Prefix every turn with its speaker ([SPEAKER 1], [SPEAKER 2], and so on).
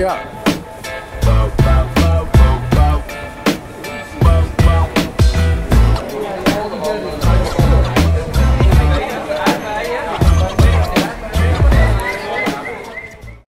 [SPEAKER 1] Yeah.